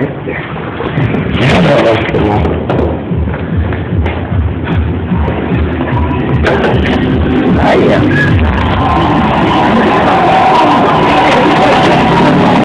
Yeah, that was cool. I am.